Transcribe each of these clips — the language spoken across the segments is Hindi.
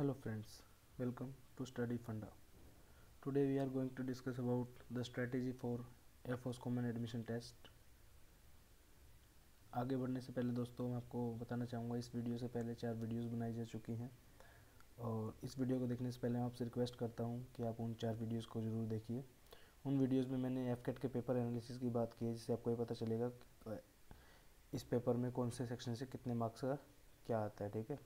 Hello friends, welcome to Study Funda. Today we are going to discuss about the strategy for Force Common Admission Test. आगे बढ़ने से पहले दोस्तों मैं आपको बताना चाहूँगा इस वीडियो से पहले चार वीडियोस बनाई जा चुकी हैं और इस वीडियो को देखने से पहले मैं आपसे रिक्वेस्ट करता हूँ कि आप उन चार वीडियोस को ज़रूर देखिए उन वीडियोस में मैंने एफ़ के पेपर एनालिसिस की बात की है जिससे आपको ये पता चलेगा इस पेपर में कौन से सेक्शन से कितने मार्क्स का क्या आता है ठीक है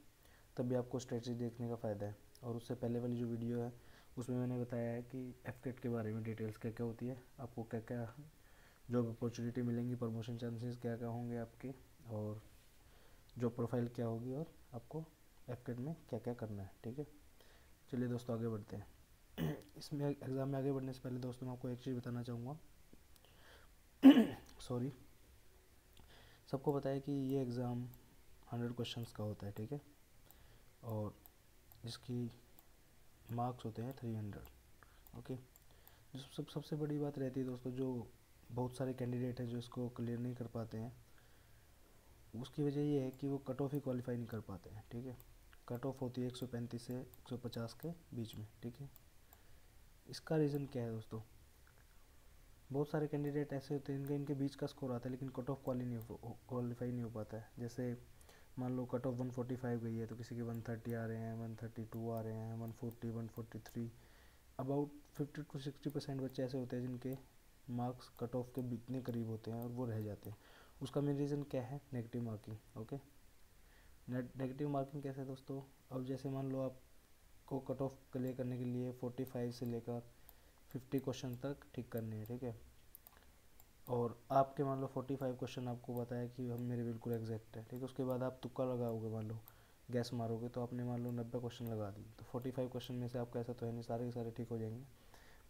तभी आपको स्ट्रेटजी देखने का फ़ायदा है। और उससे पहले वाली जो वीडियो है, उसमें मैंने बताया है कि एफ़ के बारे में डिटेल्स क्या क्या होती है, आपको क्या क्या जॉब अपॉर्चुनिटी मिलेंगी प्रमोशन चांसेस क्या क्या होंगे आपके, और जॉब प्रोफ़ाइल क्या होगी, और आपको एफ़ में क्या क्या करना है, ठीक है? चलिए दोस्तों, आगे बढ़ते हैं। इसमें एग्ज़ाम में आगे बढ़ने से पहले दोस्तों, मैं आपको एक चीज़ बताना चाहूँगा। सॉरी सबको है कि ये एग्ज़ाम हंड्रेड क्वेश्चंस का होता है, ठीक है? और इसकी मार्क्स होते हैं थ्री हंड्रेड ओके सब, सबसे बड़ी बात रहती है दोस्तों, जो बहुत सारे कैंडिडेट हैं जो इसको क्लियर नहीं कर पाते हैं, उसकी वजह ये है कि वो कट ऑफ़ ही क्वालिफाई नहीं कर पाते हैं, ठीक है? कट ऑफ़ होती है 135 से 150 के बीच में, ठीक है? इसका रीज़न क्या है दोस्तों? बहुत सारे कैंडिडेट ऐसे होते हैं, इनके इनके बीच का स्कोर आता है, लेकिन कट ऑफ़ क्वाली नहीं हो क्वालिफाई नहीं हो पाता है। जैसे मान लो कट ऑफ़ 145 गई है तो किसी के 130 आ रहे हैं 132 आ रहे हैं 140 143 अबाउट 50 टू 60 परसेंट बच्चे ऐसे होते हैं जिनके मार्क्स कट ऑफ़ के इतने करीब होते हैं और वो रह जाते हैं। उसका मेन रीज़न क्या है? Negative marking okay negative marking कैसे दोस्तों? अब जैसे मान लो आपको कट ऑफ़ क्लियर करने के लिए 45 से लेकर 50 क्वेश्चन तक ठीक करने हैं, ठीक है? और आपके मान लो 45 क्वेश्चन आपको बताया कि हम मेरे बिल्कुल एग्जैक्ट है, ठीक है? उसके बाद आप तुक्का लगाओगे मान लो गैस मारोगे तो आपने मान लो नब्बे क्वेश्चन लगा दी तो 45 क्वेश्चन में से आपका ऐसा तो है नहीं, सारे के सारे ठीक हो जाएँगे।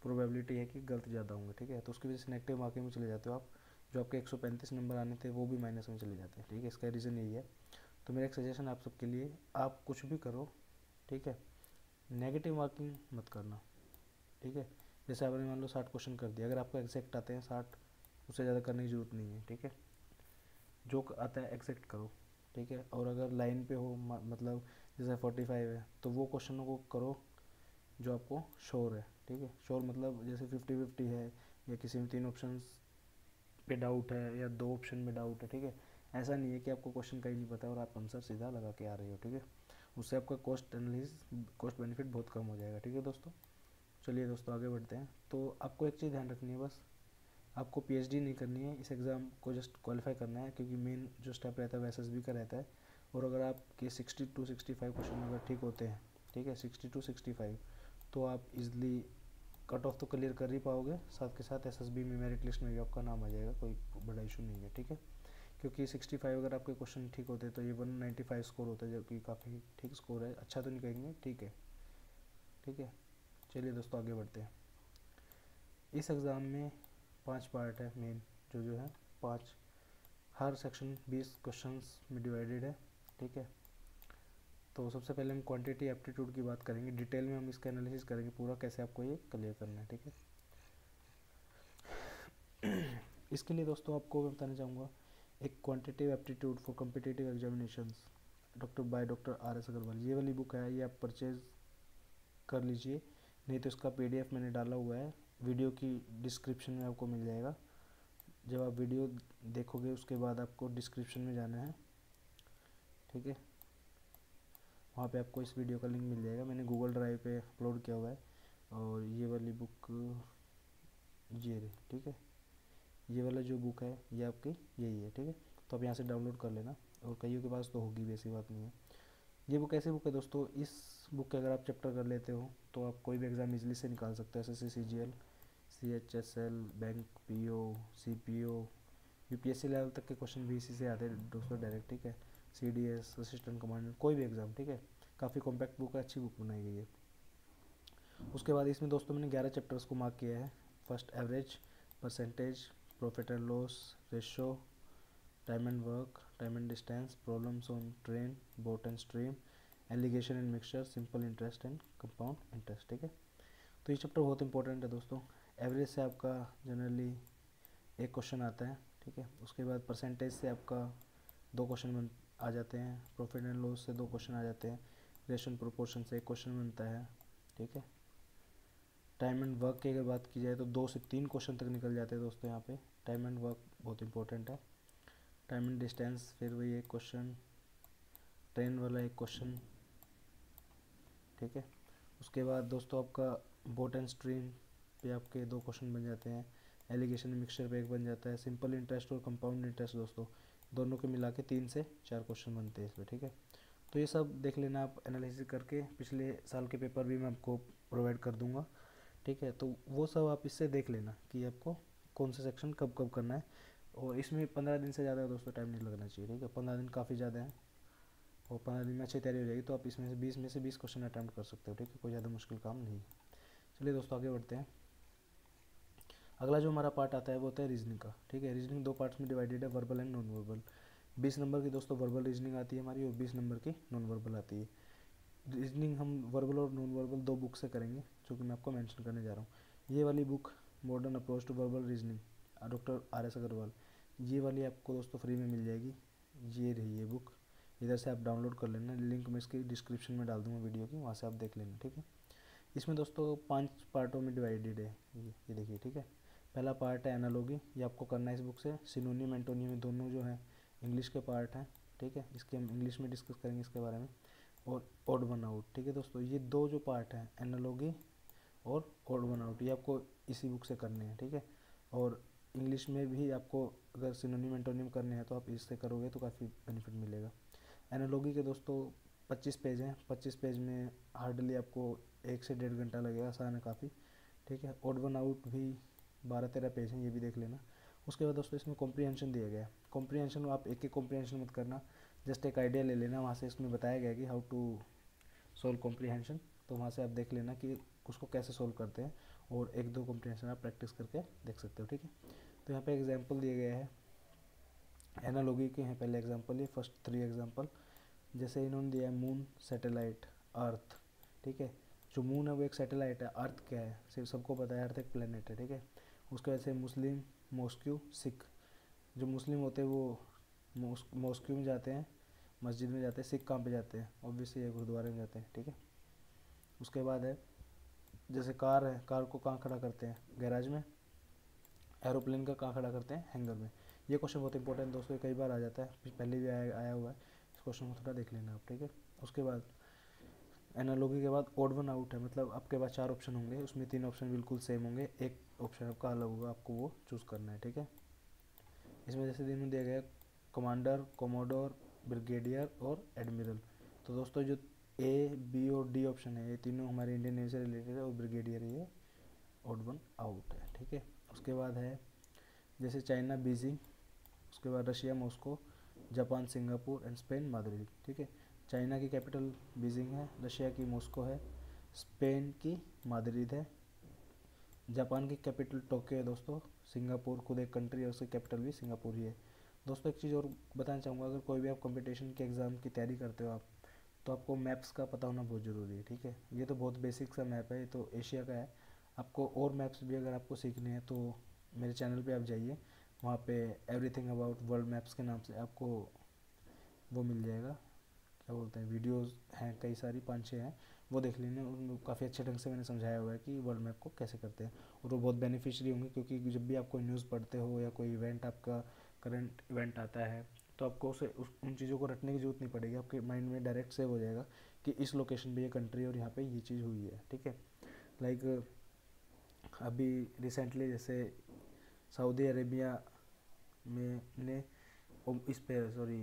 प्रोबेबिलिटी है कि गलत ज़्यादा होंगे, ठीक है? तो उसकी वजह से नेगेटिव मार्किंग में चले जाते हो आप। जो आपके 135 नंबर आने थे, वो भी माइनस में चले जाते हैं, ठीक है? इसका रीज़न यही है। तो मेरा एक सजेशन आप सबके लिए, आप कुछ भी करो, ठीक है? नेगेटिव मार्किंग मत करना, ठीक है? जैसे आपने मान लो साठ क्वेश्चन कर दिया अगर आपको एग्जैक्ट आते हैं साठ उससे ज़्यादा करने की ज़रूरत नहीं है, ठीक है? जो आता है एक्सेप्ट करो, ठीक है? और अगर लाइन पे हो मतलब जैसे फोर्टी फाइव है तो वो क्वेश्चनों को करो जो आपको श्योर है, ठीक है? श्योर मतलब जैसे फिफ्टी फिफ्टी है या किसी में तीन ऑप्शन पे डाउट है या दो ऑप्शन में डाउट है, ठीक है? ऐसा नहीं है कि आपको क्वेश्चन कहीं नहीं पता और आप आंसर सीधा लगा के आ रहे हो, ठीक है? उससे आपका कॉस्ट एनालिस कॉस्ट बेनिफिट बहुत कम हो जाएगा, ठीक है दोस्तों? चलिए दोस्तों, आगे बढ़ते हैं। तो आपको एक चीज़ ध्यान रखनी है बस आपको पीएचडी नहीं करनी है, इस एग्ज़ाम को जस्ट क्वालिफाई करना है, क्योंकि मेन जो स्टेप रहता है वो एसएसबी का रहता है। और अगर आपके sixty two sixty five question अगर ठीक होते हैं, ठीक है सिक्सटी टू सिक्सटी फाइव तो आप इजली कट ऑफ़ तो क्लियर कर ही पाओगे। साथ के साथ एसएसबी में मेरिट लिस्ट में भी आपका नाम आ जाएगा, कोई बड़ा इशू नहीं है, ठीक है? क्योंकि 65 अगर आपके क्वेश्चन ठीक होते तो ये 195 स्कोर होता है, जो कि काफ़ी ठीक स्कोर है। अच्छा तो नहीं कहेंगे, ठीक है ठीक है। चलिए दोस्तों आगे बढ़ते हैं। इस एग्ज़ाम में पाँच पार्ट है मेन जो जो है, पाँच। हर सेक्शन बीस क्वेश्चंस में डिवाइडेड है, ठीक है? तो सबसे पहले हम क्वांटिटी एप्टीट्यूड की बात करेंगे। डिटेल में हम इसका एनालिसिस करेंगे पूरा, कैसे आपको ये क्लियर करना है, ठीक है? इसके लिए दोस्तों आपको मैं बताना चाहूँगा, एक quantitative aptitude for competitive examinations doctor by doctor R S Agarwal ये वाली बुक है, ये आप परचेज कर लीजिए, नहीं तो इसका पीडीएफ मैंने डाला हुआ है वीडियो की डिस्क्रिप्शन में आपको मिल जाएगा। जब आप वीडियो देखोगे, उसके बाद आपको डिस्क्रिप्शन में जाना है। ठीक है? वहाँ पे आपको इस वीडियो का लिंक मिल जाएगा। मैंने गूगल ड्राइव पे अपलोड किया हुआ है और ये वाली बुक, ये रही ठीक है? ये वाला जो बुक है, ये आपकी यही है, ठीक है? तो आप यहाँ से डाउनलोड कर लेना और कईयों के पास तो होगी भी, ऐसी बात नहीं है। ये बुक, ऐसी बुक है दोस्तों, इस बुक के अगर आप चैप्टर कर लेते हो तो आप कोई भी एग्ज़ाम इजीली से निकाल सकते हो S S C G L C H S L bank P O C P O U P S C level तक के क्वेश्चन भी इसी से आते हैं, दोस्तों डायरेक्ट ठीक है? C D S assistant commandant कोई भी एग्ज़ाम ठीक है? काफ़ी कॉम्पैक्ट बुक है, अच्छी बुक बनाई गई है। उसके बाद इसमें दोस्तों मैंने ग्यारह चैप्टर्स को मार्क किया है। First average percentage profit and loss ratio time and work time and distance problems on train boat and stream alligation and mixture, simple interest and compound interest, ठीक है? तो ये चैप्टर बहुत इंपॉर्टेंट है दोस्तों। एवरेज से आपका जनरली एक क्वेश्चन आता है, ठीक है? उसके बाद परसेंटेज से आपका दो क्वेश्चन बन, आ जाते हैं। प्रॉफिट एंड लॉस से दो क्वेश्चन आ जाते हैं। रेशन प्रोपोर्शन से एक क्वेश्चन बनता है, ठीक है? टाइम एंड वर्क की अगर बात की जाए तो दो से तीन क्वेश्चन तक निकल जाते हैं दोस्तों यहाँ पे। टाइम एंड वर्क बहुत इंपॉर्टेंट है। टाइम एंड डिस्टेंस फिर वही एक क्वेश्चन ट्रेन वाला एक क्वेश्चन ठीक है? उसके बाद दोस्तों आपका बोट एंड स्ट्रीम पे आपके दो क्वेश्चन बन जाते हैं। एलिगेशन मिक्सचर पे एक बन जाता है। सिंपल इंटरेस्ट और कंपाउंड इंटरेस्ट दोस्तों, दोनों के मिला के तीन से चार क्वेश्चन बनते हैं इसमें, ठीक है? तो ये सब देख लेना आप एनालिसिस करके। पिछले साल के पेपर भी मैं आपको प्रोवाइड कर दूँगा, ठीक है? तो वो सब आप इससे देख लेना कि आपको कौन सा सेक्शन कब कब करना है। और इसमें पंद्रह दिन से ज़्यादा दोस्तों टाइम नहीं लगना चाहिए, ठीक है? पंद्रह दिन काफ़ी ज़्यादा है। और पंद्रह दिन में अच्छी तैयारी हो जाएगी तो आप इसमें से बीस में से बीस क्वेश्चन अटैम्प्ट कर सकते हो, ठीक है? कोई ज़्यादा मुश्किल काम नहीं चलिए दोस्तों, आगे बढ़ते हैं। अगला जो हमारा पार्ट आता है, वो होता है रीजनिंग का, ठीक है? रीजनिंग दो पार्ट्स में डिवाइडेड है वर्बल एंड नॉन वर्बल बीस नंबर की दोस्तों वर्बल रीजनिंग आती है हमारी, और बीस नंबर की नॉन वर्बल आती है। रीजनिंग हम वर्बल और नॉन वर्बल दो बुक से करेंगे, जो कि मैं आपको मेंशन करने जा रहा हूँ। ये वाली book modern approach to verbal reasoning doctor R S Agarwal ये वाली आपको दोस्तों फ्री में मिल जाएगी। ये रही ये बुक इधर से आप डाउनलोड कर लेना, लिंक मैं इसकी डिस्क्रिप्शन में डाल दूँगा वीडियो की, वहाँ से आप देख लेना, ठीक है? इसमें दोस्तों पाँच पार्टों में डिवाइडेड है, ये ये देखिए, ठीक है? पहला पार्ट है एनालॉगी ये आपको करना है इस बुक से। सिनोनियम एंटोनियम दोनों जो है इंग्लिश के पार्ट हैं, ठीक है? इसके हम इंग्लिश में डिस्कस करेंगे इसके बारे में। और ओड वन आउट ठीक है दोस्तों? ये दो जो पार्ट हैं एनालॉगी और ओड वन आउट ये आपको इसी बुक से करने हैं, ठीक है? और इंग्लिश में भी आपको अगर सिनोनियम एंटोनियम करने हैं तो आप इससे करोगे तो काफ़ी बेनिफिट मिलेगा। एनालॉगी के दोस्तों 25 पेज हैं। 25 पेज में हार्डली आपको एक से डेढ़ घंटा लगेगा, आसान है काफ़ी। ठीक है? ओड वन आउट भी बारह तेरह पेज हैं, ये भी देख लेना। उसके बाद दोस्तों, इसमें कॉम्प्रीहेंशन दिया गया है। कॉम्प्रीहेंशन आप एक एक कॉम्प्रीहेंशन मत करना। जस्ट एक आइडिया ले लेना, वहाँ से इसमें बताया गया कि हाउ टू सोल्व कॉम्प्रीहेंशन तो वहाँ से आप देख लेना कि उसको कैसे सोल्व करते हैं और एक दो कॉम्प्रीहेंशन आप प्रैक्टिस करके देख सकते हो, ठीक है? तो यहाँ पे एग्जांपल दिया गया है। एनालॉगी के हैं, पहले एग्जांपल ये फ़र्स्ट थ्री एग्जांपल जैसे इन्होंने दिया है मून सैटेलाइट अर्थ ठीक है? जो मून है, वो एक सैटेलाइट है अर्थ क्या है? सिर्फ़ सबको पता है अर्थ एक प्लेनेट है, ठीक है? उसके वजह से मुस्लिम मॉस्क्यू सिख जो मुस्लिम होते हैं, वो मॉस्क्यू में जाते हैं, मस्जिद में जाते हैं सिख कहाँ पे जाते हैं? ऑब्वियसली ये गुरुद्वारे में जाते हैं, ठीक है? उसके बाद है, जैसे कार है, कार को कहाँ खड़ा करते हैं? गैराज में? एरोप्लेन का कहाँ खड़ा करते हैं? हैंगर में. ये क्वेश्चन बहुत इंपॉर्टेंट है दोस्तों कई बार आ जाता है। पहले भी आया आया हुआ है। इस क्वेश्चन को थोड़ा देख लेना आप, ठीक है? उसके बाद एनालॉगी के बाद ओड वन आउट है। मतलब आपके पास चार ऑप्शन होंगे, उसमें तीन ऑप्शन बिल्कुल सेम होंगे। एक ऑप्शन आपका अलग होगा, आपको वो चूज़ करना है, ठीक है? इसमें जैसे दिन में दिया गया कमांडर कोमोडोर ब्रिगेडियर और एडमिरल तो दोस्तों, जो ए बी और डी ऑप्शन है, ये तीनों हमारे इंडियन नेवी से रिलेटेड है और ब्रिगेडियर ये ओड वन आउट है, ठीक है? उसके बाद है, जैसे चाइना बीजिंग उसके बाद Russia, Moscow, Japan, Singapore and Spain Madrid, ठीक है? चाइना की कैपिटल बीजिंग है, रशिया की मॉस्को है, स्पेन की माद्रिद है, जापान की कैपिटल टोक्यो है दोस्तों, सिंगापुर खुद एक कंट्री है, उसकी कैपिटल भी सिंगापुर ही है। दोस्तों एक चीज़ और बताना चाहूँगा, अगर कोई भी आप कंपटीशन के एग्ज़ाम की तैयारी करते हो आप तो आपको मैप्स का पता होना बहुत ज़रूरी है, ठीक है? ये तो बहुत बेसिक सा मैप है, ये तो एशिया का है। आपको और मैप्स भी अगर आपको सीखने हैं तो मेरे चैनल पे आप जाइए। वहाँ पे एवरीथिंग अबाउट वर्ल्ड मैप्स के नाम से आपको वो मिल जाएगा। क्या बोलते हैं वीडियोस हैं, कई सारी, पाँच छः हैं, वो देख लेने। उनमें काफ़ी अच्छे ढंग से मैंने समझाया हुआ है कि वर्ल्ड मैप को कैसे करते हैं। और वो बहुत बेनिफिशियरी होंगे क्योंकि जब भी आप कोई न्यूज़ पढ़ते हो या कोई इवेंट आपका करंट इवेंट आता है तो आपको उसे, उस, उन चीज़ों को रटने की ज़रूरत नहीं पड़ेगी। आपके माइंड में डायरेक्ट सेव हो जाएगा कि इस लोकेशन पे ये कंट्री और यहाँ पे ये चीज़ हुई है, ठीक है? लाइक अभी रिसेंटली जैसे सऊदी अरेबिया में ने इस पे सॉरी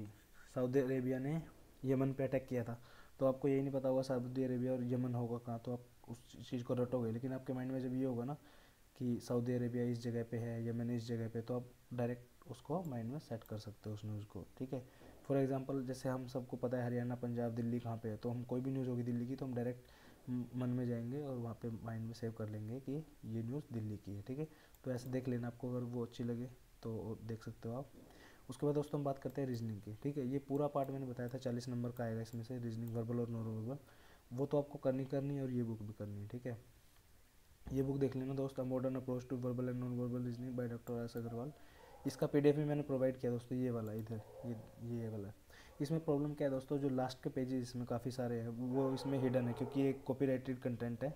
सऊदी अरेबिया ने यमन पे अटैक किया था। तो आपको यही नहीं पता होगा सऊदी अरेबिया और यमन होगा कहाँ तो आप उस चीज़ को रटोगे। लेकिन आपके माइंड में जब ये होगा ना कि सऊदी अरेबिया इस जगह पे है यमन इस जगह पे तो आप डायरेक्ट उसको माइंड में सेट कर सकते हो उस न्यूज़ को, ठीक है? फॉर एग्जांपल जैसे हम सबको पता है हरियाणा, पंजाब, दिल्ली कहाँ पे है तो हम कोई भी न्यूज़ होगी दिल्ली की तो हम डायरेक्ट मन में जाएँगे और वहाँ पे माइंड में सेव कर लेंगे कि ये न्यूज़ दिल्ली की है, ठीक है? तो ऐसे देख लेना आपको अगर वो अच्छी लगे तो देख सकते हो आप। उसके बाद दोस्तों हम बात करते हैं रीजनिंग की, ठीक है? ये पूरा पार्ट मैंने बताया था, चालीस नंबर का आएगा इसमें से रीजनिंग वर्बल और नॉन वर्बल वो तो आपको करनी करनी है और ये बुक भी करनी है, ठीक है? ये बुक देख लेना दोस्तों modern approach to verbal and non verbal reasoning by doctor S Agarwal इसका पी भी मैंने प्रोवाइड किया दोस्तों, ये वाला, इधर, ये ये वाला। इसमें प्रॉब्लम क्या है दोस्तों, जो लास्ट के पेजेस इसमें काफ़ी सारे हैं, वो इसमें हिडन है, क्योंकि एक कॉपीराइटेड कंटेंट है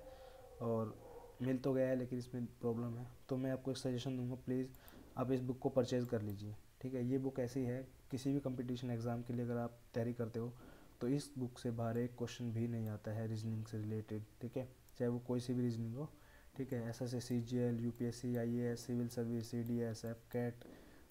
और मिल तो गया है, लेकिन इसमें प्रॉब्लम है। तो मैं आपको एक सजेशन दूँगा प्लीज़ आप इस बुक को परचेज़ कर लीजिए, ठीक है? ये बुक ऐसी है, किसी भी कंपटीशन एग्ज़ाम के लिए अगर आप तैयारी करते हो तो इस बुक से बाहर एक क्वेश्चन भी नहीं आता है रीजनिंग से रिलेटेड ठीक है? चाहे वो कोई सी भी रीजनिंग हो, ठीक है? एस एस से C G L U P S C I A S civil service C D S AFCAT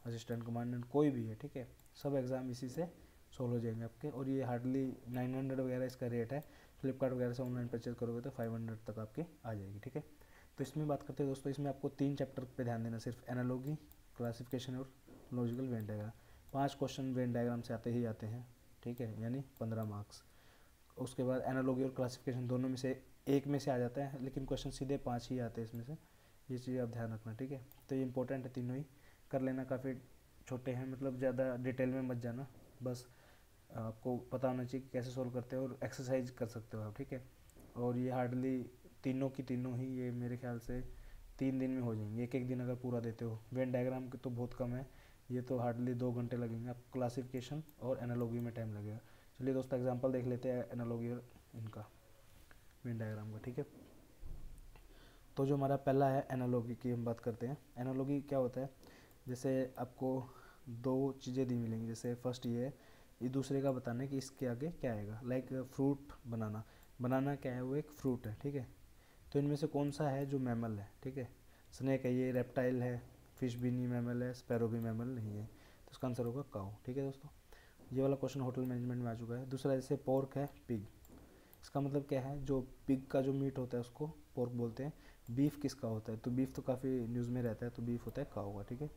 assistant commandant कोई भी है, ठीक है? सब एग्ज़ाम इसी से सोल्व हो जाएँगे आपके, और ये हार्डली नाइन हंड्रेड वगैरह इसका रेट है। फ्लिपकार्ट वगैरह से ऑनलाइन परचेज करोगे तो फाइव हंड्रेड तक आपकी आ जाएगी, ठीक है? तो इसमें बात करते हैं दोस्तों, इसमें आपको तीन चैप्टर पे ध्यान देना सिर्फ़ एनालॉगी, क्लासिफिकेशन और लॉजिकल वेन डायग्राम। पाँच क्वेश्चन वेन डायग्राम से आते ही आते हैं, ठीक है? यानी पंद्रह मार्क्स। उसके बाद एनालॉगी और क्लासिफिकेशन दोनों में से एक में से आ जाता है, लेकिन क्वेश्चन सीधे पाँच ही आते हैं इसमें से। ये चीज़ आप ध्यान रखना, ठीक है? तो ये इंपॉर्टेंट है, तीनों ही। कर लेना काफ़ी छोटे हैं मतलब ज़्यादा डिटेल में मत जाना, बस। आपको पता होना चाहिए कि कैसे सोल्व करते हो और एक्सरसाइज कर सकते हो आप, ठीक है? और ये हार्डली तीनों की तीनों ही ये मेरे ख्याल से तीन दिन में हो जाएँगे। एक एक दिन अगर पूरा देते हो। वेन डायग्राम के तो बहुत कम है। ये तो हार्डली दो घंटे लगेंगे। आप क्लासिफिकेशन और एनालॉगी में टाइम लगेगा। चलिए दोस्तों एग्जांपल देख लेते हैं एनालॉगी और इनका। वेन डायग्राम का, ठीक है? तो जो हमारा पहला है एनालॉगी की हम बात करते हैं। एनालॉगी क्या होता है? जैसे आपको दो चीज़ें दी मिलेंगी। जैसे फ़र्स्ट ये है ये दूसरे का बताना है कि इसके आगे क्या आएगा। लाइक फ्रूट बनाना। बनाना क्या है? वो एक फ्रूट है, ठीक है? तो इनमें से कौन सा है जो मैमल है, ठीक है? स्नेक है, ये रेप्टाइल है फ़िश भी नहीं मैमल है स्पैरो भी मैमल नहीं है। तो इसका आंसर होगा काउ ठीक है दोस्तों? ये वाला क्वेश्चन होटल मैनेजमेंट में आ चुका है। दूसरा जैसे पोर्क है पिग इसका मतलब क्या है? जो पिग का जो मीट होता है उसको पोर्क बोलते हैं। बीफ किसका होता है? तो बीफ तो काफ़ी न्यूज़ में रहता है तो बीफ होता है काउ का, ठीक है?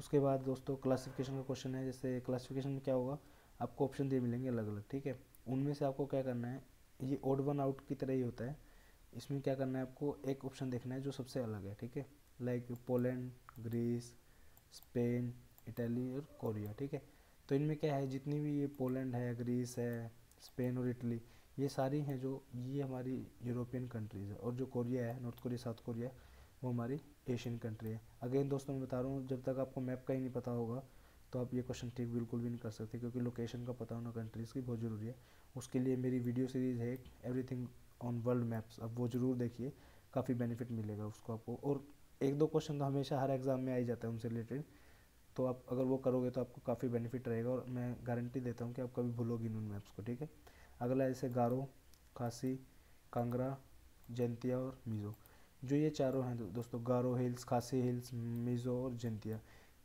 उसके बाद दोस्तों क्लासिफिकेशन का क्वेश्चन है, जैसे क्लासिफिकेशन में क्या होगा, आपको ऑप्शन दिए मिलेंगे अलग अलग ठीक है? उनमें से आपको क्या करना है, ये ओड वन आउट की तरह ही होता है। इसमें क्या करना है आपको, एक ऑप्शन देखना है जो सबसे अलग है, ठीक है? Like Poland Greece Spain Italy और कोरिया ठीक है? तो इनमें क्या है, जितनी भी ये पोलैंड है ग्रीस है स्पेन और इटली ये सारी हैं जो, ये हमारी यूरोपियन कंट्रीज़ है और जो कोरिया है नॉर्थ कोरिया साउथ कोरिया वो हमारी एशियन कंट्री है। अगेन दोस्तों, मैं बता रहा हूँ, जब तक आपको मैप का ही नहीं पता होगा तो आप ये क्वेश्चन ठीक बिल्कुल भी नहीं कर सकते, क्योंकि लोकेशन का पता होना कंट्रीज़ की बहुत ज़रूरी है। उसके लिए मेरी वीडियो सीरीज़ है एवरीथिंग ऑन वर्ल्ड मैप्स अब वो ज़रूर देखिए, काफ़ी बेनिफिट मिलेगा उसको आपको। और एक दो क्वेश्चन तो हमेशा हर एग्ज़ाम में आ ही जाता है उनसे रिलेटेड तो आप अगर वो करोगे तो आपको काफ़ी बेनिफिट रहेगा और मैं गारंटी देता हूँ कि आप कभी भूलोगी उन मैप्स को, ठीक है? अगला जैसे गारो, खासी, कांगरा जैंतिया और मीज़ो। जो ये चारों हैं दोस्तों, गारो हिल्स, खासी हिल्स, मिज़ो और जैंतिया,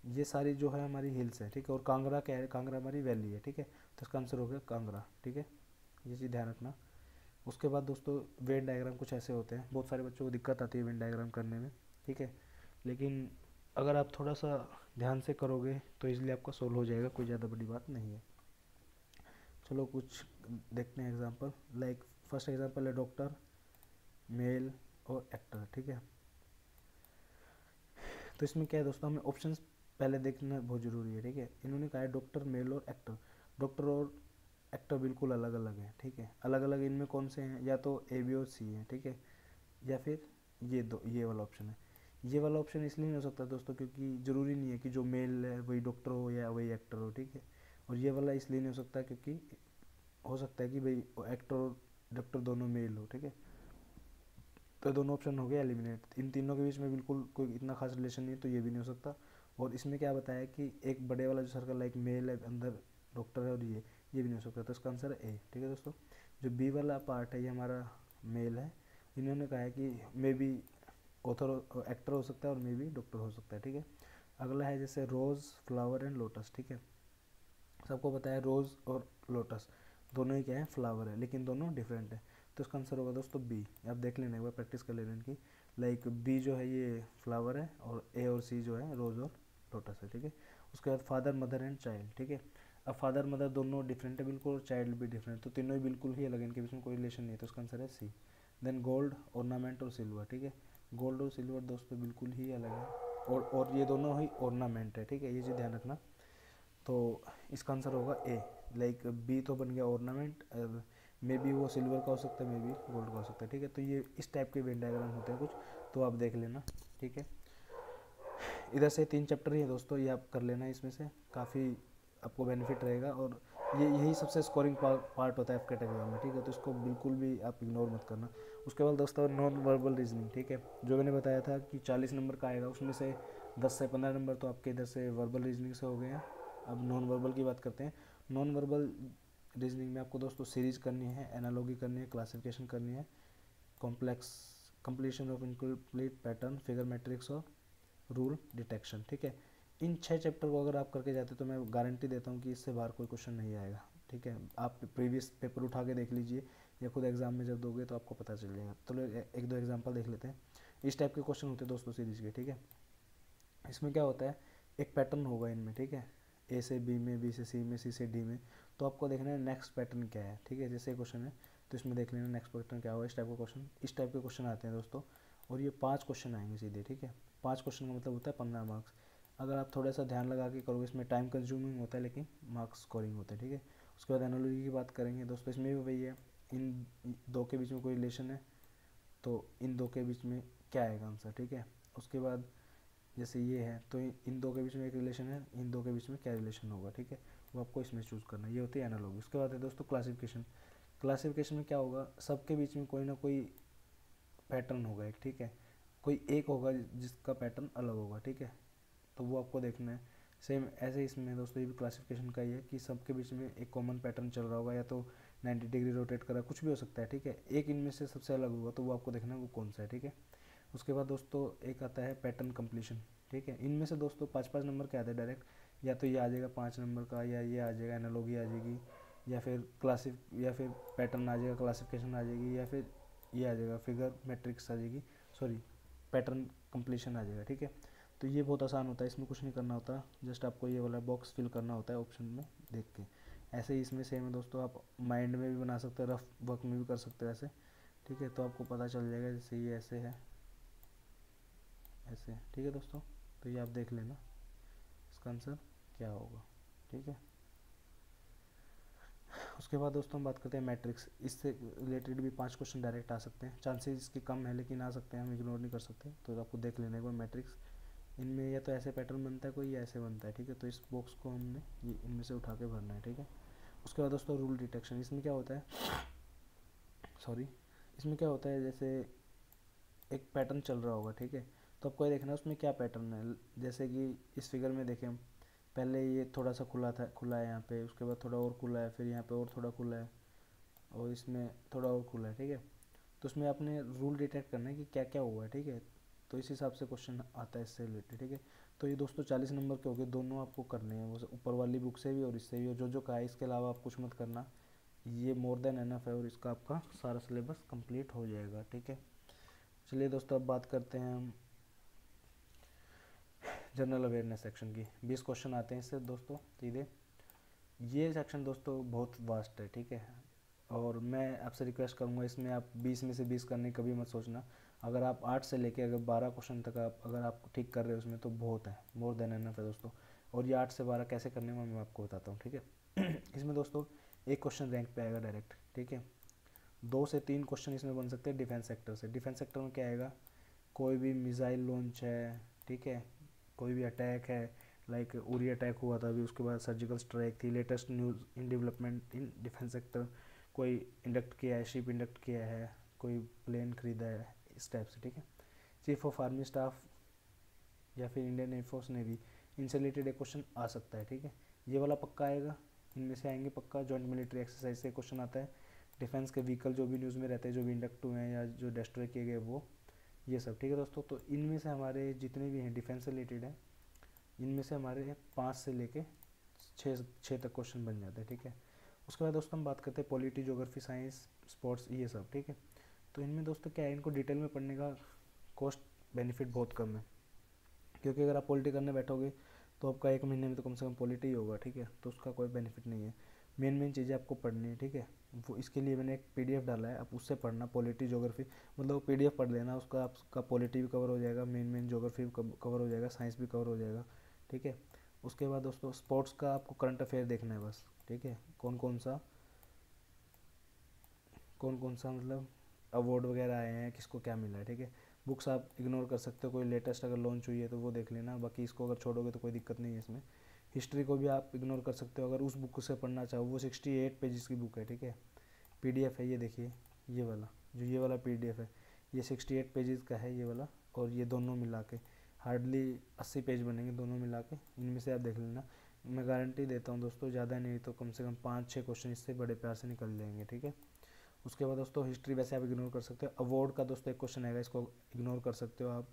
ये सारी जो है हमारी हिल्स है, ठीक है? और कांगरा क्या है कांगरा हमारी वैली है, ठीक है? तो इसका आंसर हो गया कांगरा ठीक है? ये चीज़ ध्यान रखना। उसके बाद दोस्तों वेन डायग्राम कुछ ऐसे होते हैं, बहुत सारे बच्चों को दिक्कत आती है वेन डायग्राम करने में, ठीक है? लेकिन अगर आप थोड़ा सा ध्यान से करोगे तो इसलिए आपका सोल्व हो जाएगा, कोई ज़्यादा बड़ी बात नहीं है। चलो कुछ देखते हैं एग्जांपल लाइक फ़र्स्ट एग्जांपल है डॉक्टर मेल और एक्टर ठीक है? तो इसमें क्या है दोस्तों, हमें ऑप्शंस पहले देखना बहुत ज़रूरी है, ठीक है? इन्होंने कहा है डॉक्टर मेल और एक्टर डॉक्टर और एक्टर बिल्कुल अलग अलग हैं, ठीक है? अलग अलग इनमें कौन से हैं? या तो ए बी और सी हैं, ठीक है? या फिर ये दो, ये वाला ऑप्शन है। ये वाला ऑप्शन इसलिए नहीं हो सकता दोस्तों, क्योंकि ज़रूरी नहीं है कि जो मेल है, वही डॉक्टर हो या वही एक्टर हो, ठीक है? और ये वाला इसलिए नहीं हो सकता क्योंकि हो सकता है कि भाई एक्टर और डॉक्टर दोनों मेल हो, ठीक है? तो दोनों ऑप्शन हो गए एलिमिनेट इन तीनों के बीच में बिल्कुल कोई इतना खास रिलेशन नहीं है तो ये भी नहीं हो सकता। और इसमें क्या बताया कि एक बड़े वाला जो सर्कल है एक मेल है, अंदर डॉक्टर है और ये ये भी नहीं हो सकता। तो इसका आंसर ए ठीक है दोस्तों? जो बी वाला पार्ट है, ये हमारा मेल है। इन्होंने कहा है कि मे बी ऑथर एक्टर हो सकता है और मे बी डॉक्टर हो सकता है, ठीक है? अगला है जैसे रोज़ फ्लावर एंड लोटस ठीक है? सबको बताया रोज़ और लोटस दोनों ही क्या है? फ्लावर है, लेकिन दोनों डिफरेंट है। तो इसका आंसर होगा दोस्तों बी आप देख लेना एक बार प्रैक्टिस कर लेना इनकी। लाइक बी जो है ये फ्लावर है और ए और सी जो है रोज़ और लोटस है, ठीक है? उसके बाद फादर मदर एंड चाइल्ड ठीक है? अब फादर मदर दोनों डिफरेंट है बिल्कुल और चाइल्ड भी डिफरेंट तो तीनों ही बिल्कुल ही अलग है, इनके बीच में कोई रिलेशन नहीं है। तो उसका आंसर है सी देन गोल्ड ऑर्नामेंट और सिल्वर ठीक है? गोल्ड और सिल्वर दोस्तों बिल्कुल ही अलग है। और और ये दोनों ही ऑर्नामेंट है, ठीक है? ये चीज़ ध्यान रखना। तो इसका आंसर होगा ए लाइक बी तो बन गया ऑर्नामेंट मे बी वो सिल्वर का हो सकता है मे बी गोल्ड का हो सकता है, ठीक है? तो ये इस टाइप के वेन डायग्राम होते हैं कुछ तो आप देख लेना, ठीक है? इधर से तीन चैप्टर ही है दोस्तों, ये आप कर लेना इसमें से, काफ़ी आपको बेनिफिट रहेगा और ये, यही सबसे स्कोरिंग पार्ट होता है एफ़ कैट एग्ज़ाम में, ठीक है? तो इसको बिल्कुल भी आप इग्नोर मत करना। उसके बाद दोस्तों नॉन वर्बल रीजनिंग ठीक है? जो मैंने बताया था कि चालीस नंबर का आएगा, उसमें से दस से पंद्रह नंबर तो आपके इधर से वर्बल रीजनिंग से हो गए हैं। अब नॉन वर्बल की बात करते हैं। नॉन वर्बल रीजनिंग में आपको दोस्तों सीरीज़ करनी है एनालॉगी करनी है क्लासिफिकेशन करनी है complex completion of incomplete pattern figure matrix और रूल डिटेक्शन ठीक है? इन छः चैप्टर को अगर आप करके जाते तो मैं गारंटी देता हूँ कि इससे बाहर कोई क्वेश्चन नहीं आएगा, ठीक है? आप प्रीवियस पेपर उठा के देख लीजिए या खुद एग्ज़ाम में जब दोगे तो आपको पता चल जाएगा। तो एक दो एग्ज़ाम्पल देख लेते हैं। इस टाइप के क्वेश्चन होते हैं दोस्तों सीरीज़ के, ठीक है? इसमें क्या होता है? एक पैटर्न होगा इनमें, ठीक है? ए से बी में बी से सी में सी से डी में। तो आपको देखना है नेक्स्ट पैटर्न क्या है, ठीक है? जैसे क्वेश्चन है तो इसमें देख लेना नेक्स्ट पैटर्न क्या होगा, इस टाइप का क्वेश्चन इस टाइप के क्वेश्चन आते हैं दोस्तों, और ये पाँच क्वेश्चन आएँगे सीधे, ठीक है? पाँच क्वेश्चन का मतलब होता है पंद्रह मार्क्स अगर आप थोड़ा सा ध्यान लगा के करोगे, इसमें टाइम कंज्यूमिंग होता है, लेकिन मार्क्स स्कोरिंग होता है, ठीक है? उसके बाद एनोलॉजी की बात करेंगे दोस्तों, इसमें भी वही है, इन दो के बीच में कोई रिलेशन है तो इन दो के बीच में क्या आएगा आंसर ठीक है? उसके बाद जैसे ये है तो इन दो के बीच में एक रिलेशन है, इन दो के बीच में क्या रिलेशन होगा, ठीक है? वो आपको इसमें चूज़ करना है। ये होती है एनालॉगी उसके बाद है दोस्तों क्लासिफिकेशन क्लासिफिकेशन में क्या होगा? सबके बीच में कोई ना कोई पैटर्न होगा एक, ठीक है? कोई एक होगा जिसका पैटर्न अलग होगा, ठीक है? तो वो आपको देखना है। सेम ऐसे इसमें दोस्तों ये भी क्लासिफिकेशन का ही है कि सबके बीच में एक कॉमन पैटर्न चल रहा होगा या तो 90 डिग्री रोटेट करा, कुछ भी हो सकता है, ठीक है? एक इनमें से सबसे अलग होगा तो वो आपको देखना है वो कौन सा है, ठीक है? उसके बाद दोस्तों एक आता है पैटर्न कंप्लीशन ठीक है? इनमें से दोस्तों पाँच पाँच नंबर के आते हैं डायरेक्ट या तो ये आ जाएगा पाँच नंबर का, या ये आ जाएगा एनालॉगी आ जाएगी, या फिर क्लासिफ, या फिर पैटर्न आ जाएगा, क्लासिफिकेशन आ जाएगी, या फिर ये आ जाएगा, फिगर, मैट्रिक्स आ जाएगी, सॉरी, पैटर्न कंप्लीशन आ जाएगा, ठीक है? तो ये बहुत आसान होता है, इसमें कुछ नहीं करना होता, जस्ट आपको ये वाला बॉक्स फिल करना होता है ऑप्शन में, देख के। ऐसे ही इसमें सेम है दोस्तों, आप माइंड में भी बना सकते हैं रफ वर्क में भी कर सकते हैं ऐसे, ठीक है? तो आपको पता चल जाएगा जैसे ये ऐसे है, ऐसे ठीक है दोस्तों? तो ये आप देख लेना, इसका आंसर क्या होगा? ठीक है? उसके बाद दोस्तों हम बात करते हैं मैट्रिक्स इससे रिलेटेड भी पाँच क्वेश्चन डायरेक्ट आ सकते हैं। चांसेस इसके कम है, लेकिन आ सकते हैं, हम इग्नोर नहीं कर सकते। तो आपको देख लेने बार मैट्रिक्स इनमें या तो ऐसे पैटर्न बनता है कोई या ऐसे बनता है, ठीक है? तो इस बॉक्स को हमने ये इनमें से उठा के भरना है, ठीक है? उसके बाद दोस्तों रूल डिटेक्शन इसमें क्या होता है? सॉरी इसमें क्या होता है? जैसे एक पैटर्न चल रहा होगा, ठीक है? तो आपको देखना है उसमें क्या पैटर्न है। जैसे कि इस फिगर में देखें हम। पहले ये थोड़ा सा खुला था, खुला है यहाँ पे, उसके बाद थोड़ा और खुला है, फिर यहाँ पे और थोड़ा खुला है, और इसमें थोड़ा और खुला है, ठीक है? तो उसमें आपने रूल डिटेक्ट करना है कि क्या क्या हुआ है, ठीक है? तो इस हिसाब से क्वेश्चन आता है इससे रिलेटेड ठीक है? तो ये दोस्तों चालीस नंबर के हो गए, दोनों आपको करने हैं, वो ऊपर वाली बुक से भी और इससे भी, और जो जो कहा है, इसके अलावा आप कुछ मत करना, ये मोर देन एनफ है और इसका आपका सारा सिलेबस कंप्लीट हो जाएगा, ठीक है? चलिए दोस्तों, अब बात करते हैं हम जनरल अवेयरनेस सेक्शन की। बीस क्वेश्चन आते हैं इससे, दोस्तों, सीधे। ये सेक्शन दोस्तों, बहुत वास्ट है, ठीक है? और मैं आपसे रिक्वेस्ट करूँगा, इसमें आप बीस में से बीस करने कभी मत सोचना। अगर आप आठ से लेके, अगर बारह क्वेश्चन तक आप, अगर आप ठीक कर रहे हो उसमें तो बहुत है मोर देन एनफ है, दोस्तों। और ये आठ से बारह कैसे करने में मैं आपको बताता हूँ, ठीक है? इसमें, दोस्तों, एक क्वेश्चन रैंक पे आएगा डायरेक्ट ठीक है? दो से तीन क्वेश्चन इसमें बन सकते हैं डिफेंस सेक्टर से। डिफेंस सेक्टर में क्या आएगा? कोई भी मिज़ाइल लॉन्च है, ठीक है? कोई भी अटैक है लाइक उरी अटैक हुआ था अभी, उसके बाद सर्जिकल स्ट्राइक थी latest news in development in defence sector कोई इंडक्ट किया है शिप इंडक्ट किया है, कोई प्लेन खरीदा है, इस टाइप से, ठीक है? चीफ ऑफ़ आर्मी स्टाफ या फिर इंडियन एयरफोर्स नेवी इनसे रिलेटेड एक क्वेश्चन आ सकता है, ठीक है? ये वाला पक्का आएगा? इनमें से आएँगे पक्का जॉइंट मिलिट्री एक्सरसाइज से क्वेश्चन आता है। डिफेंस के व्हीकल जो भी न्यूज़ में रहते हैं, जो भी इंडक्ट हुए हैं या जो डिस्ट्रॉय किए गए, वो ये सब, ठीक है दोस्तों? तो इनमें से हमारे जितने भी हैं डिफेंस रिलेटेड हैं, इनमें से हमारे पाँच से लेके छः छः तक क्वेश्चन बन जाते हैं, ठीक है? उसके बाद दोस्तों हम बात करते हैं पॉलिटी जोग्राफी साइंस स्पोर्ट्स ये सब, ठीक है? तो इनमें दोस्तों क्या है? इनको डिटेल में पढ़ने का कॉस्ट बेनिफिट बहुत कम है। क्योंकि अगर आप पॉलिटी करने बैठोगे तो आपका एक महीने में तो कम से कम पॉलिटी ही होगा, ठीक है? तो उसका कोई बेनिफिट नहीं है। मेन मेन चीज़ें आपको पढ़नी है, ठीक है? वो इसके लिए मैंने एक पीडीएफ डाला है, आप उससे पढ़ना पॉलिटी जोग्राफी मतलब पीडीएफ पढ़ लेना, उसका आपका पॉलिटी भी कवर हो जाएगा मेन मेन जोग्राफी कवर हो जाएगा साइंस भी कवर हो जाएगा, ठीक है? उसके बाद दोस्तों स्पोर्ट्स का आपको करंट अफेयर देखना है बस, ठीक है? कौन कौन सा? कौन कौन सा मतलब अवार्ड वगैरह आए हैं, किसको क्या मिला है, ठीक है? बुक्स आप इग्नोर कर सकते हो, कोई लेटेस्ट अगर लॉन्च हुई है तो वो देख लेना, बाकी इसको अगर छोड़ोगे तो कोई दिक्कत नहीं है इसमें। हिस्ट्री को भी आप इग्नोर कर सकते हो, अगर उस बुक से पढ़ना चाहो। वो सिक्सटी एट पेजेस की बुक है, ठीक है? पीडीएफ है, ये देखिए, ये वाला, जो ये वाला पीडीएफ है, ये सिक्सटी एट पेजेस का है ये वाला, और ये दोनों मिला के, हार्डली अस्सी पेज बनेंगे दोनों मिला के, इनमें से आप देख लेना। मैं गारंटी देता हूँ दोस्तों, ज़्यादा नहीं तो कम से कम पाँच छः क्वेश्चन इससे बड़े प्यार से निकल जाएँगे, ठीक है? उसके बाद दोस्तों, हिस्ट्री वैसे आप इग्नोर कर सकते हो, अवार्ड का दोस्तों एक क्वेश्चन आएगा, इसको इग्नोर कर सकते हो आप।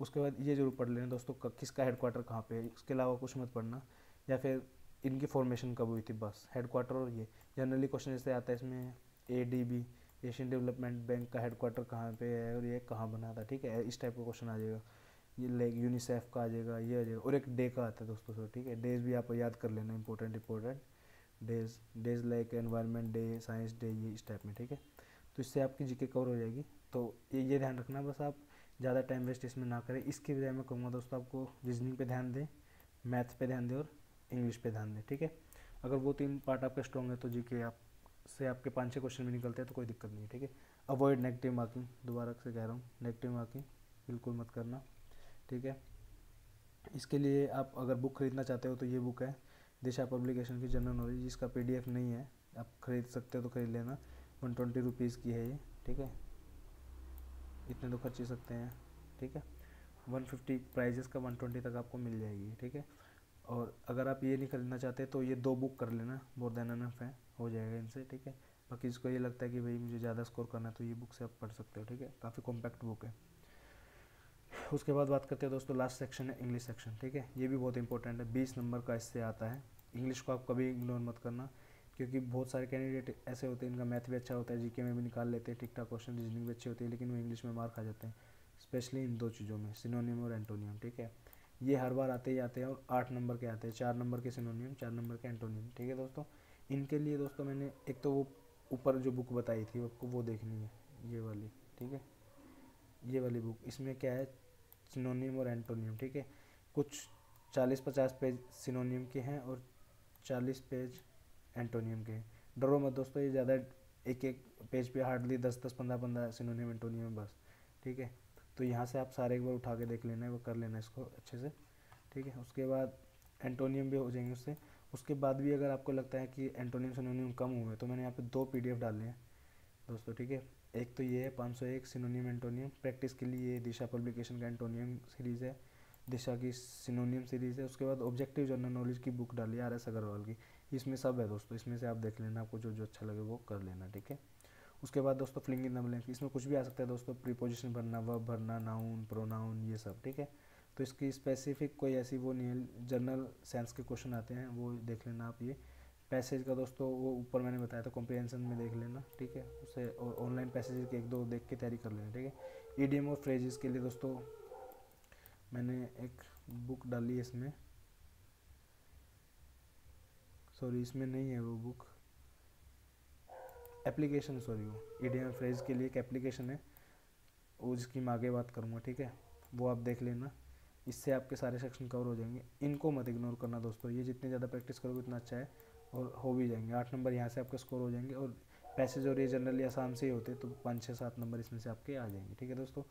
उसके बाद ये ज़रूर पढ़ लेना दोस्तों किसका हेडक्वार्टर कहाँ पे है, इसके अलावा कुछ मत पढ़ना। या फिर इनकी फॉर्मेशन कब हुई थी? बस हेडक्वार्टर और ये। जनरली क्वेश्चन जैसे आता है इसमें A D B Asian development bank का हेडक्वार्टर कहाँ पे है और ये कहाँ बना था, ठीक है? इस टाइप का क्वेश्चन आ जाएगा। ये लाइक यूनिसेफ का आ जाएगा, ये आ जाएगा और एक डे का आता है दोस्तों सर, ठीक है? डेज़ भी आप याद कर लेना important important days days like environment day science day ये इस टाइप में, ठीक है? तो इससे आपकी जीके कवर हो जाएगी। तो ये ये ध्यान रखना बस आप, ज़्यादा टाइम वेस्ट इसमें ना करें। इसके बजाय मैं कहूँगा दोस्तों आपको रीजनिंग पे ध्यान दें मैथ्स पे ध्यान दें और इंग्लिश पे ध्यान दें, ठीक है? अगर वो तीन पार्ट आपके स्ट्रॉन्ग है तो जी के आप, से आपके पाँच छः क्वेश्चन भी निकलते हैं तो कोई दिक्कत नहीं है, ठीक है? अवॉइड नेगेटिव मार्किंग दोबारा से कह रहा हूँ नेगेटिव मार्किंग बिल्कुल मत करना, ठीक है? इसके लिए आप अगर बुक खरीदना चाहते हो तो ये बुक है, दिशा पब्लिकेशन की जनरल नॉलेज जिसका पीडीएफ नहीं है, आप खरीद सकते हो तो खरीद लेना वन ट्वेंटी रुपीज़ की है ये, ठीक है? इतने तो खर्च सकते हैं, ठीक है? वन फिफ्टी प्राइजेस का वन ट्वेंटी तक आपको मिल जाएगी, ठीक है? और अगर आप ये नहीं खरीदना चाहते तो ये दो बुक कर लेना मोर देन एनफ है, हो जाएगा इनसे, ठीक है? बाकी जिसको ये लगता है कि भाई मुझे ज़्यादा स्कोर करना है तो ये बुक से आप पढ़ सकते हो, ठीक है? काफ़ी कॉम्पैक्ट बुक है। उसके बाद बात करते हैं दोस्तों लास्ट सेक्शन है इंग्लिश सेक्शन ठीक है? ये भी बहुत इंपॉर्टेंट है, बीस नंबर का इससे आता है। इंग्लिश को आप कभी इग्नोर मत करना, क्योंकि बहुत सारे कैंडिडेट ऐसे होते हैं, इनका मैथ भी अच्छा होता है जीके में भी निकाल लेते हैं ठीक ठाक क्वेश्चन रीजनिंग भी अच्छी होती है, लेकिन वो इंग्लिश में मार खा जाते हैं स्पेशली इन दो चीज़ों में सिनोनियम और एंटोनियम ठीक है? ये हर बार आते ही आते हैं और आठ नंबर के आते हैं। चार नंबर के सिनोनियम चार नंबर के एंटोनियम ठीक है दोस्तों? इनके लिए दोस्तों मैंने एक तो वो ऊपर जो बुक बताई थी, आपको वो देखनी है, ये वाली, ठीक है? ये वाली बुक इसमें क्या है? सिनोनियम और एंटोनियम ठीक है? कुछ चालीस पचास पेज सिनोनियम के हैं और चालीस पेज एंटोनियम के हैं। डरो मत दोस्तों, ये ज़्यादा एक एक पेज पे हार्डली दस दस पंद्रह पंद्रह सिनोनियम एंटोनियम बस, ठीक है? तो यहाँ से आप सारे एक बार उठा के देख लेना है वो कर लेना इसको अच्छे से, ठीक है? उसके बाद एंटोनियम भी हो जाएँगे उससे। उसके बाद भी अगर आपको लगता है कि एंटोनियम, सिनोनियम कम हुए तो मैंने यहाँ पे दो पीडीएफ डाले हैं, दोस्तों, ठीक है? एक तो ये है पाँच सौ एक, सिनोनियम, एंटोनियम। प्रैक्टिस के लिए ये दिशा पब्लिकेशन का एंटोनियम सीरीज़ है, दिशा की सिनोनियम सीरीज़ है। उसके बाद ऑब्जेक्टिव जनरल नॉलेज की बुक डाली आर एस अग्रवाल की। इसमें सब है दोस्तों, इसमें से आप देख लेना, आपको जो जो अच्छा लगे वो कर लेना, ठीक है? उसके बाद दोस्तों फ्लिंग इन द ब्लैंक इसमें कुछ भी आ सकता है दोस्तों प्रीपोजिशन भरना वर्ब भरना नाउन प्रोनाउन ये सब, ठीक है? तो इसकी स्पेसिफिक कोई ऐसी वो नहीं है जनरल सेंस के क्वेश्चन आते हैं, वो देख लेना आप ये। पैसेज का दोस्तों, वो ऊपर मैंने बताया था कॉम्प्रिहेंशन में देख लेना, ठीक है? उसे और ऑनलाइन पैसेज के एक दो देख के तैयारी कर लेना, ठीक है? ईडीएम और फ्रेजेस के लिए दोस्तों, मैंने एक बुक डाली है इसमें। सॉरी इसमें नहीं है वो बुक एप्लीकेशन सॉरी वो ईडीएम फ्रेज के लिए एक एप्लीकेशन है। वो जिसकी मैं आगे बात करूँगा, ठीक है? वो आप देख लेना। इससे आपके सारे सेक्शन कवर हो जाएँगे। इनको मत इग्नोर करना दोस्तों। ये जितनी ज़्यादा प्रैक्टिस करोगे, उतना अच्छा है और हो भी जाएँगे। आठ नंबर यहाँ से आपके स्कोर हो जाएँगे और पैसेज और ये जनरली आसान से ही होते तो पाँच, छः, सात नंबर इसमें से आपके आ जाएँगे, ठीक है दोस्तों?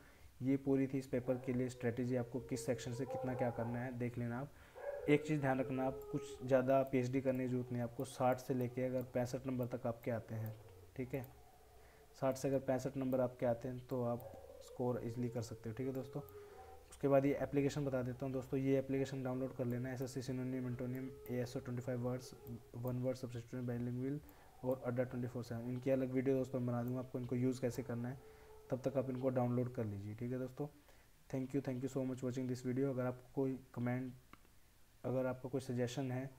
ये पूरी थी इस पेपर के लिए स्ट्रेटेजी आपको किस सेक्शन से कितना क्या करना है, देख लेना आप। एक चीज़ ध्यान रखना आप, कुछ ज़्यादा पीएचडी करने की ज़रूरत नहीं आपको। साठ से लेके अगर पैंसठ नंबर तक आपके आते हैं ठीक है? साठ से अगर पैंसठ नंबर आपके आते हैं तो आप स्कोर इजली कर सकते हो, ठीक है दोस्तों? उसके बाद ये एप्लीकेशन बता देता हूँ दोस्तों, ये एप्लीकेशन डाउनलोड कर लेना S S C synonym antonym A S O twenty five words one word substitute bilingual और अड्डा ट्वेंटी फोर सेवन इनकी अलग वीडियो दोस्तों मैं बना दूँगा, आपको इनको यूज़ कैसे करना है, तब तक आप इनको डाउनलोड कर लीजिए, ठीक है दोस्तों? Thank you thank you so much watching this video अगर आपको कोई कमेंट अगर आपका कोई सजेशन है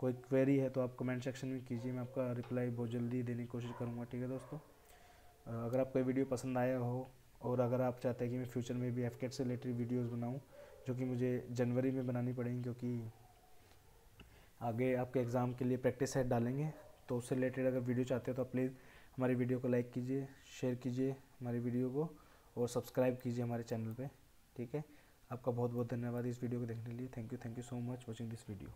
कोई क्वेरी है तो आप कमेंट सेक्शन में कीजिए, मैं आपका रिप्लाई बहुत जल्दी देने की कोशिश करूँगा, ठीक है दोस्तों? अगर आपको वीडियो पसंद आया हो और अगर आप चाहते हैं कि मैं फ्यूचर में भी एफ़ से रिलेटेड वीडियोस बनाऊँ, जो कि मुझे जनवरी में बनानी पड़ेंगी, क्योंकि आगे आपके एग्ज़ाम के लिए प्रैक्टिस सेट डालेंगे तो उससे रिलेटेड अगर वीडियो चाहते हो तो प्लीज़ हमारी वीडियो को लाइक कीजिए शेयर कीजिए हमारी वीडियो को और सब्सक्राइब कीजिए हमारे चैनल पे, ठीक है? आपका बहुत बहुत धन्यवाद इस वीडियो को देखने के लिए thank you thank you so much watching this video